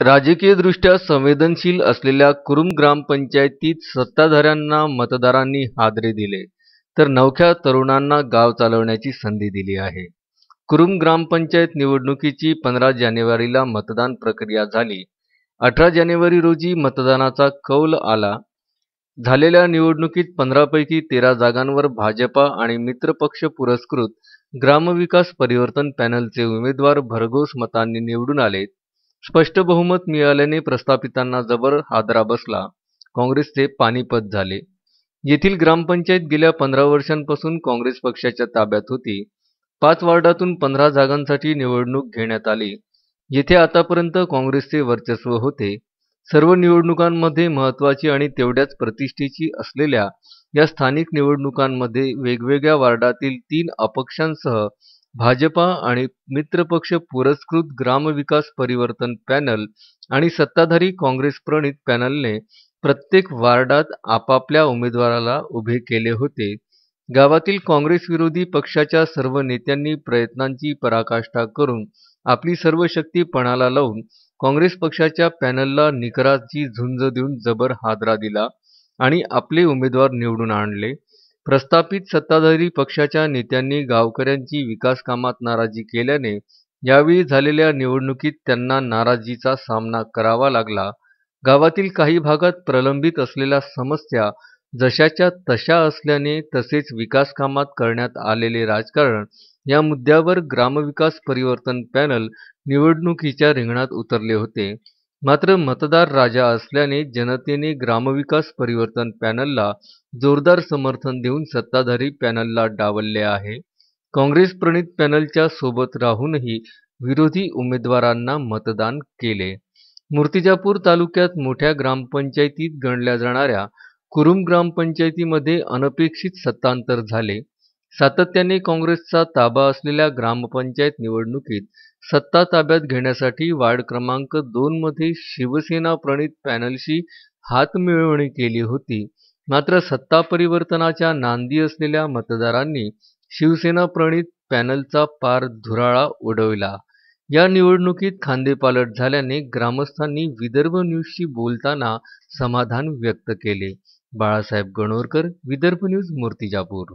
राजकीयदृष्ट्या संवेदनशील असलेल्या कुरुम ग्रामपंचायतीत सत्ताधाऱ्यांना मतदारांनी हादरे दिले तर नवख्या तरुणांना गाव चालवण्याची संधी दिली आहे. कुरुम ग्रामपंचायत निवडणुकीची पंधरा जानेवारीला मतदान प्रक्रिया झाली. अठरा जानेवारी रोजी मतदानाचा कौल आला झालेल्या निवडणुकीत पंधरापैकी तेरा जागांवर भाजपा आणि मित्रपक्ष पुरस्कृत ग्रामविकास परिवर्तन पॅनलचे उमेदवार भरघोस मतांनी निवडून आले. स्पष्ट बहुमत मिळाल्याने प्रस्थापितांना जबर हादरा बसला. काँग्रेसचे पानिपत झाले. येथील ग्रामपंचायत गेल्या पंधरा वर्षांपासून काँग्रेस पक्षाच्या ताब्यात होती. पाच वार्डातून पंधरा जागांसाठी निवडणूक घेण्यात आली. येथे आतापर्यंत काँग्रेसचे वर्चस्व होते. सर्व निवडणुकांमध्ये महत्वाची आणि तेवढ्याच प्रतिष्ठेची असलेल्या या स्थानिक निवडणुकांमध्ये वेगवेगळ्या वार्डातील तीन अपक्षांसह भाजपा आणि मित्रपक्ष पुरस्कृत ग्रामविकास परिवर्तन पॅनल आणि सत्ताधारी काँग्रेस प्रणित पॅनलने प्रत्येक वार्डात आपापल्या उमेदवाराला उभे केले होते. गावातील काँग्रेस विरोधी पक्षाच्या सर्व नेत्यांनी प्रयत्नांची पराकाष्ठा करून आपली सर्व शक्ती पणाला लावून काँग्रेस पक्षाच्या पॅनलला निकराची झुंज देऊन जबर हादरा दिला आणि आपले उमेदवार निवडून आणले. प्रस्थापित सत्ताधारी पक्षाच्या नेत्यांनी गावकऱ्यांची विकास कामात नाराजी केल्याने यावेळी झालेल्या निवडणुकीत त्यांना नाराजीचा सामना करावा लागला. गावातील काही भागात प्रलंबित असलेल्या समस्या जशाच्या तशा असल्याने तसेच विकास कामात करण्यात आलेले राजकारण या मुद्द्यावर ग्रामविकास परिवर्तन पॅनल निवडणुकीच्या रिंगणात उतरले होते. मात्र मतदार राजा असल्याने जनतेने ग्रामविकास परिवर्तन पॅनलला जोरदार समर्थन देऊन सत्ताधारी पॅनलला डावलले आहे. काँग्रेस प्रणित पॅनलच्या सोबत राहूनही विरोधी उमेदवारांना मतदान केले. मूर्तिजापूर तालुक्यात मोठ्या ग्रामपंचायतीत गणल्या जाणाऱ्या कुरुम ग्रामपंचायतीमध्ये अनपेक्षित सत्तांतर झाले. सातत्याने काँग्रेसचा ताबा असलेल्या ग्रामपंचायत निवडणुकीत सत्ता ताब्यात घेण्यासाठी वार्ड क्रमांक दोनमध्ये शिवसेना प्रणित पॅनलशी हातमिळवणी केली होती. मात्र सत्ता परिवर्तनाच्या नांदी असलेल्या मतदारांनी शिवसेना प्रणित पॅनलचा पार धुराळा उडविला. या निवडणुकीत खांदेपालट झाल्याने ग्रामस्थांनी विदर्भ न्यूजशी बोलताना समाधान व्यक्त केले. बाळासाहेब गणोरकर विदर्भ न्यूज मूर्तिजापूर.